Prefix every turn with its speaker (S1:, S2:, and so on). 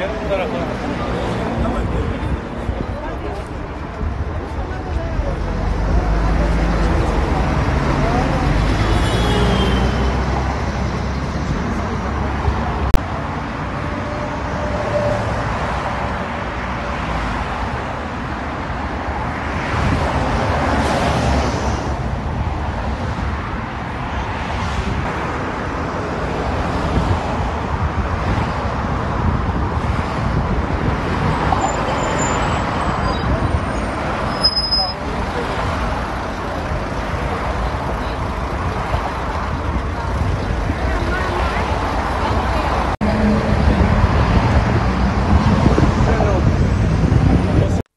S1: Gel bu tarafa.